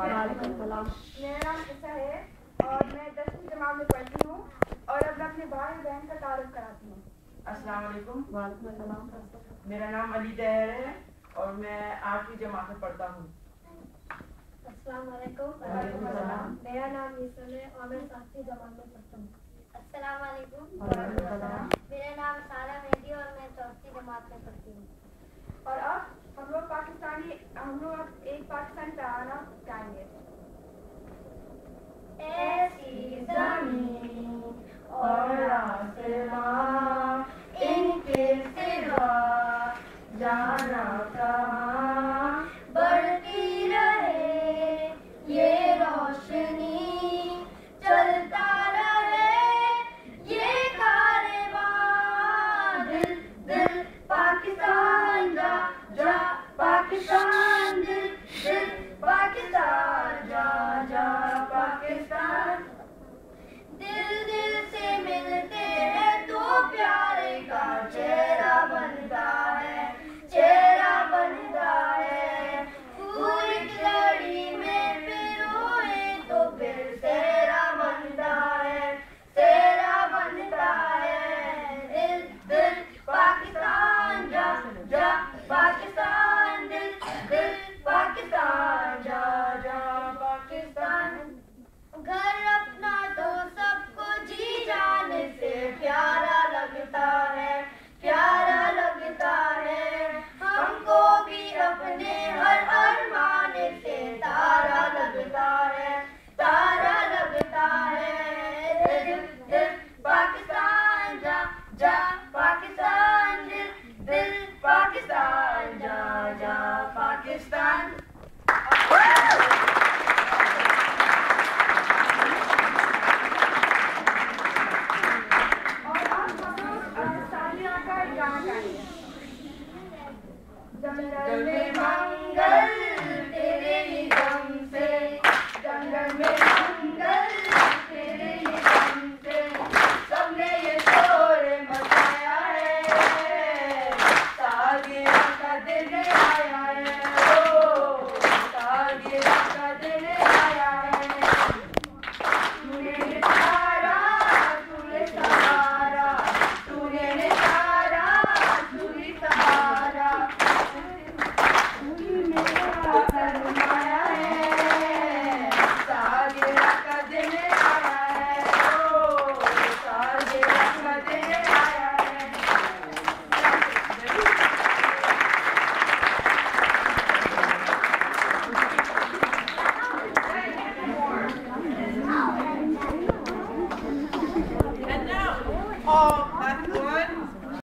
मेरा नाम ईसा है और मैं दसवीं जमात में पढ़ती हूँ और अब मैं अपने भाई बहन का तारुफ़ कराती हूँ। मेरा नाम अली तहर है और मैं आठवीं जमात में पढ़ता हूँ। मेरा नाम है और मैं सातवीं जमात में पढ़ता हूँ। मेहदी और मैं चौथी जमात में पढ़ती हूँ। और अब हम लोग पाकिस्तानी हम लोग एक पाकिस्तानी तराना